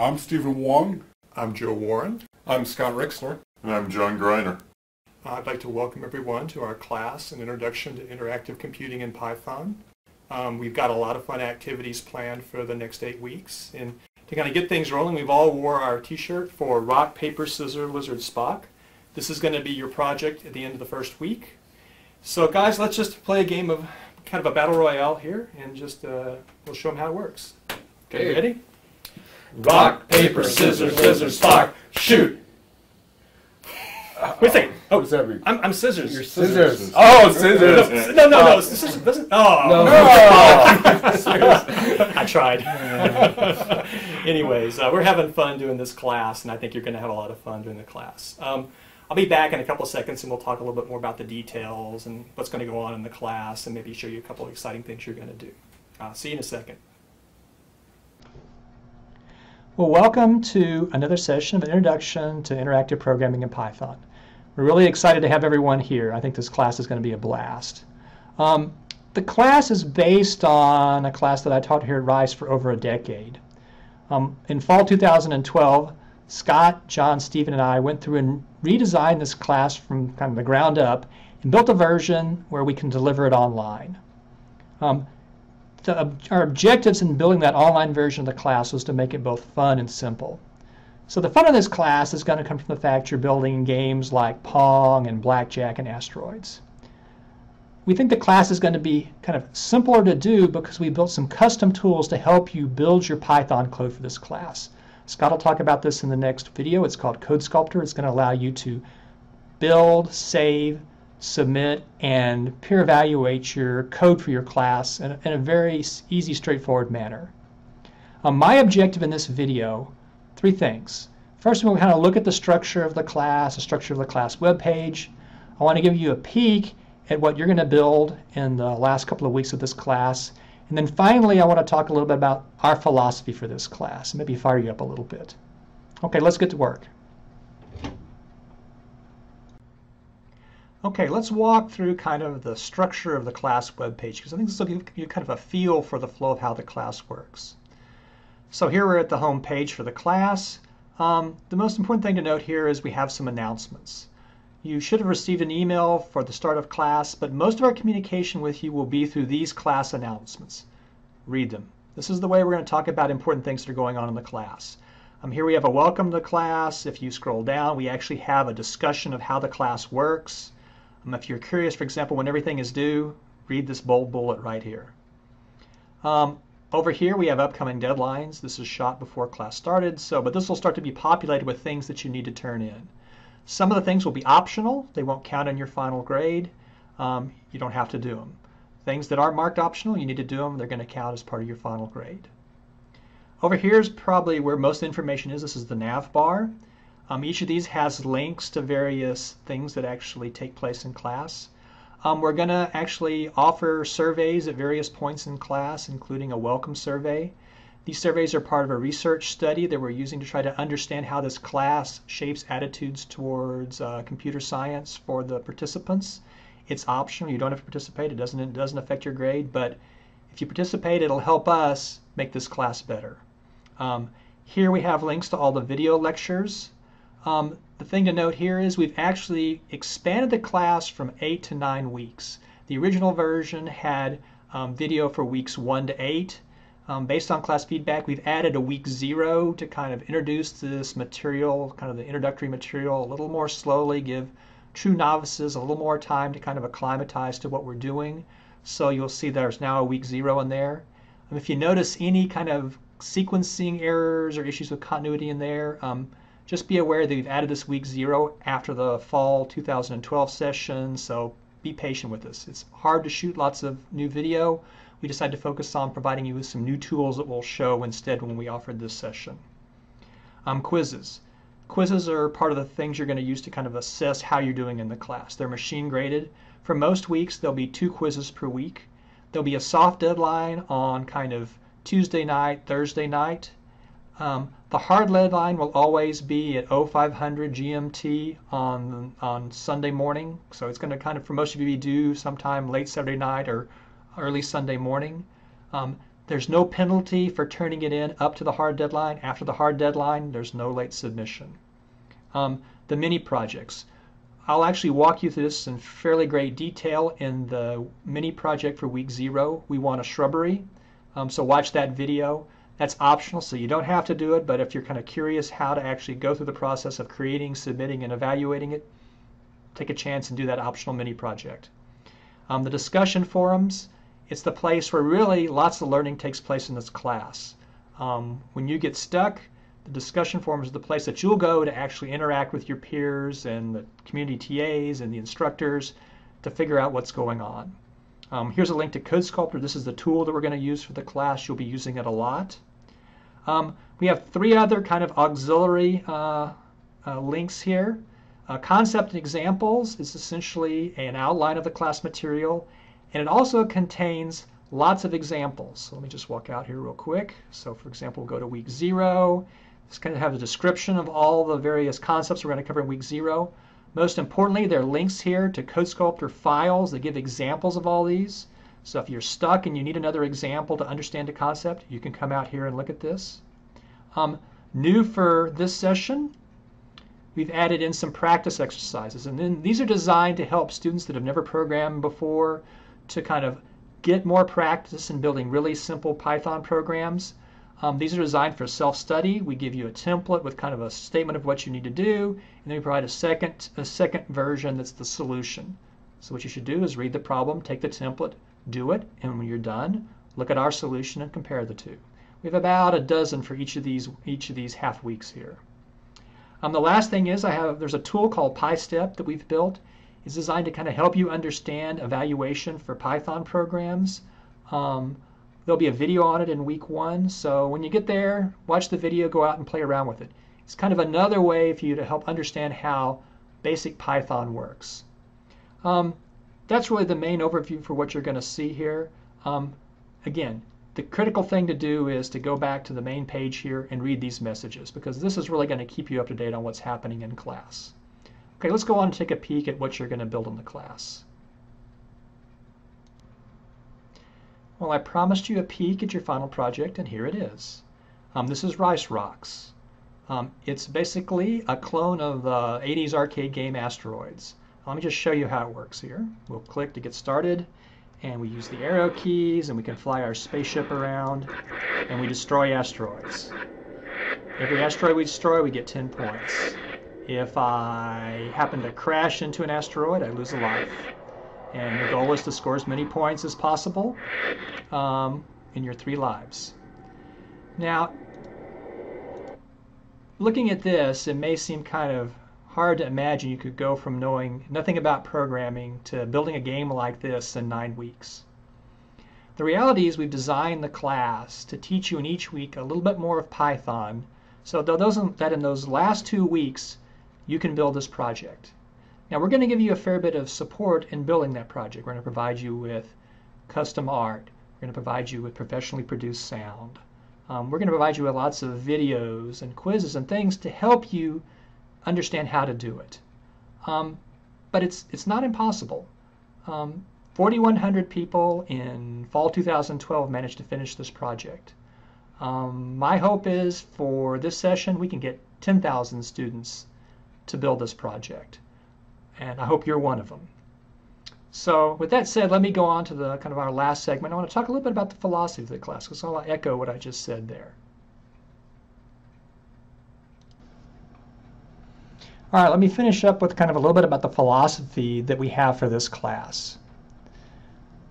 I'm Stephen Wong. I'm Joe Warren. I'm Scott Rixner. And I'm John Greiner. I'd like to welcome everyone to our class, An Introduction to Interactive Computing in Python. Um, we've got a lot of fun activities planned for the next eight weeks. And to kind of get things rolling, we've all wore our t-shirt for Rock, Paper, Scissors, Lizard, Spock. This is going to be your project at the end of the first week. So guys, let's just play a game of kind of a battle royale here and just uh, we'll show them how it works. Okay, ready? Rock, paper, scissors, lizard, Spock, shoot! Wait a second. Oh, What does that mean? I'm, I'm scissors. Your Scissors. Oh, scissors! No, no, no. Scissors doesn't. Oh. No. I tried. Anyways, uh, we're having fun doing this class, and I think you're going to have a lot of fun doing the class. Um, I'll be back in a couple of seconds, and we'll talk a little bit more about the details and what's going to go on in the class, and maybe show you a couple of exciting things you're going to do. Uh, see you in a second. Well, welcome to another session of an Introduction to Interactive Programming in Python. We're really excited to have everyone here. I think this class is going to be a blast. Um, the class is based on a class that I taught here at Rice for over a decade. Um, in fall 2012, Scott, John, Stephen, and I went through and redesigned this class from kind of the ground up and built a version where we can deliver it online. Um, the, our objectives in building that online version of the class was to make it both fun and simple. So the fun of this class is going to come from the fact you're building games like Pong and Blackjack and Asteroids. We think the class is going to be kind of simpler to do because we built some custom tools to help you build your Python code for this class. Scott will talk about this in the next video. It's called CodeSculptor. It's going to allow you to build, save, submit, and peer evaluate your code for your class in a, in a very easy, straightforward manner. Um, my objective in this video, three things. First, we'll kind of look at the structure of the class, the structure of the class web page. I want to give you a peek at what you're going to build in the last couple of weeks of this class. And then finally, I want to talk a little bit about our philosophy for this class, maybe fire you up a little bit. Okay, let's get to work. Okay, let's walk through kind of the structure of the class web page because I think this will give you kind of a feel for the flow of how the class works. So here we're at the home page for the class. Um, the most important thing to note here is we have some announcements. You should have received an email for the start of class, but most of our communication with you will be through these class announcements. Read them. This is the way we're going to talk about important things that are going on in the class. Um, here we have a welcome to class. If you scroll down, we actually have a discussion of how the class works. Um, if you're curious, for example, when everything is due, read this bold bullet right here. Um, over here we have upcoming deadlines. This is shot before class started, so but this will start to be populated with things that you need to turn in. Some of the things will be optional. They won't count in your final grade. Um, you don't have to do them. Things that are marked optional, you need to do them. They're going to count as part of your final grade. Over here is probably where most information is. This is the nav bar. Um, each of these has links to various things that actually take place in class. Um, we're going to actually offer surveys at various points in class, including a welcome survey. These surveys are part of a research study that we're using to try to understand how this class shapes attitudes towards uh, computer science for the participants. It's optional. You don't have to participate. It doesn't, it doesn't affect your grade, but if you participate, it'll help us make this class better. Um, here we have links to all the video lectures. Um, the thing to note here is we've actually expanded the class from 8 to 9 weeks. The original version had um, video for weeks 1 to 8. Um, based on class feedback, we've added a week 0 to kind of introduce this material, kind of the introductory material, a little more slowly, give true novices a little more time to kind of acclimatize to what we're doing. So you'll see there's now a week 0 in there. Um, if you notice any kind of sequencing errors or issues with continuity in there, um, just be aware that we've added this week zero after the fall 2012 session, so be patient with us. It's hard to shoot lots of new video. We decided to focus on providing you with some new tools that we'll show instead when we offered this session. Um, quizzes. Quizzes are part of the things you're going to use to kind of assess how you're doing in the class. They're machine graded. For most weeks, there'll be two quizzes per week. There'll be a soft deadline on kind of Tuesday night, Thursday night. Um, the hard deadline will always be at 0500 GMT on on Sunday morning. So it's going to kind of, for most of you, be due sometime late Saturday night or early Sunday morning. Um, there's no penalty for turning it in up to the hard deadline. After the hard deadline, there's no late submission. Um, the mini projects. I'll actually walk you through this in fairly great detail in the mini project for week zero. We want a shrubbery. Um, so watch that video. That's optional, so you don't have to do it, but if you're kind of curious how to actually go through the process of creating, submitting, and evaluating it, take a chance and do that optional mini project. Um, the discussion forums, it's the place where really lots of learning takes place in this class. Um, when you get stuck, the discussion forums is the place that you'll go to actually interact with your peers and the community TAs and the instructors to figure out what's going on. Um, here's a link to CodeSculptor. This is the tool that we're going to use for the class. You'll be using it a lot. Um, we have three other kind of auxiliary uh, uh, links here. Uh, concept and examples is essentially an outline of the class material, and it also contains lots of examples. So let me just walk out here real quick. So for example, we'll go to week zero. This kind of have a description of all the various concepts we're going to cover in week zero. Most importantly, there are links here to CodeSculptor files that give examples of all these. So if you're stuck and you need another example to understand a concept, you can come out here and look at this. Um, new for this session, we've added in some practice exercises. And then these are designed to help students that have never programmed before to kind of get more practice in building really simple Python programs. Um, these are designed for self-study. We give you a template with kind of a statement of what you need to do, and then we provide a second, a second version that's the solution. So what you should do is read the problem, take the template, do it, and when you're done, look at our solution and compare the two. We have about a dozen for each of these each of these half weeks here. Um, the last thing is I have there's a tool called PyStep that we've built. It's designed to kind of help you understand evaluation for Python programs. Um, there'll be a video on it in week one, so when you get there, watch the video, go out and play around with it. It's kind of another way for you to help understand how basic Python works. Um, that's really the main overview for what you're going to see here. Um, again, the critical thing to do is to go back to the main page here and read these messages because this is really going to keep you up to date on what's happening in class. Okay, let's go on and take a peek at what you're going to build in the class. Well, I promised you a peek at your final project, and here it is. Um, this is Rice Rocks. Um, it's basically a clone of the 80s arcade game Asteroids. Let me just show you how it works here. We'll click to get started and we use the arrow keys and we can fly our spaceship around and we destroy asteroids. Every asteroid we destroy we get 10 points. If I happen to crash into an asteroid I lose a life. And the goal is to score as many points as possible um, in your three lives. Now, looking at this, it may seem kind of hard to imagine you could go from knowing nothing about programming to building a game like this in nine weeks. The reality is we've designed the class to teach you in each week a little bit more of Python so that in those last two weeks you can build this project. Now we're going to give you a fair bit of support in building that project. We're going to provide you with custom art. We're going to provide you with professionally produced sound. Um, we're going to provide you with lots of videos and quizzes and things to help you understand how to do it. Um, but it's, it's not impossible. Um, 4,100 people in fall 2012 managed to finish this project. Um, my hope is for this session we can get 10,000 students to build this project. And I hope you're one of them. So with that said, let me go on to the kind of our last segment. I want to talk a little bit about the philosophy of the class because I'll echo what I just said there. All right, let me finish up with kind of a little bit about the philosophy that we have for this class.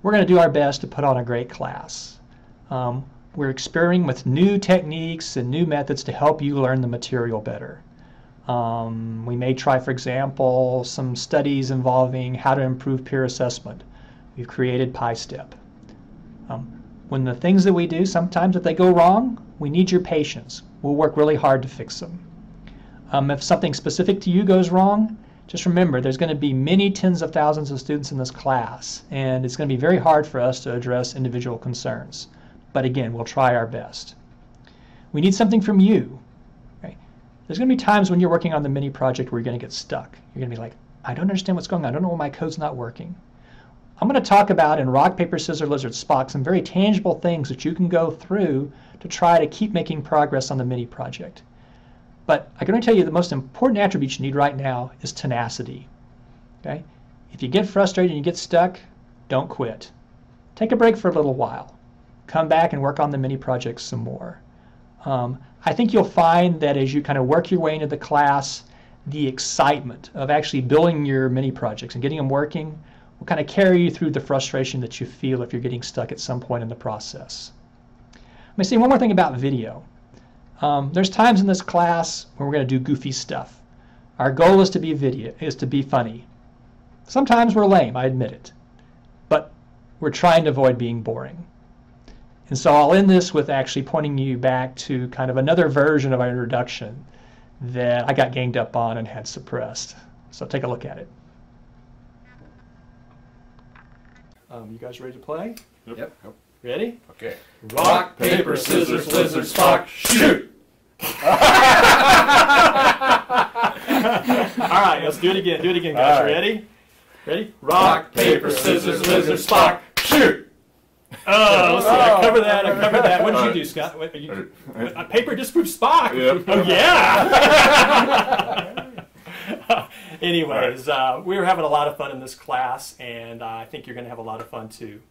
We're going to do our best to put on a great class. Um, we're experimenting with new techniques and new methods to help you learn the material better. Um, we may try, for example, some studies involving how to improve peer assessment. We've created PyStep. Um, when the things that we do, sometimes if they go wrong, we need your patience. We'll work really hard to fix them. Um, if something specific to you goes wrong, just remember there's going to be many tens of thousands of students in this class, and it's going to be very hard for us to address individual concerns. But again, we'll try our best. We need something from you. There's going to be times when you're working on the mini project where you're going to get stuck. You're going to be like, I don't understand what's going on. I don't know why my code's not working. I'm going to talk about in rock, paper, scissors, lizard, Spock some very tangible things that you can go through to try to keep making progress on the mini project. But I can only tell you the most important attribute you need right now is tenacity. Okay? If you get frustrated and you get stuck, don't quit. Take a break for a little while. Come back and work on the mini projects some more. Um, I think you'll find that as you kind of work your way into the class, the excitement of actually building your mini projects and getting them working will kind of carry you through the frustration that you feel if you're getting stuck at some point in the process. Let me say one more thing about video. Um, there's times in this class where we're going to do goofy stuff. Our goal is to be video, is to be funny. Sometimes we're lame, I admit it, but we're trying to avoid being boring. And so I'll end this with actually pointing you back to kind of another version of our introduction that I got ganged up on and had suppressed. So take a look at it. Um, you guys ready to play? Yep. Ready? Okay. Rock, paper, scissors, lizard, Spock, shoot! All right, let's do it again. Do it again, guys. Right. Ready? Ready? Rock, paper, scissors, lizard, Spock, shoot! Oh, let's see. I cover that. I cover that. What did you do, Scott? What, you, uh, paper disproves Spock. Yep. Oh yeah. Anyways, uh, we were having a lot of fun in this class, and uh, I think you're going to have a lot of fun too.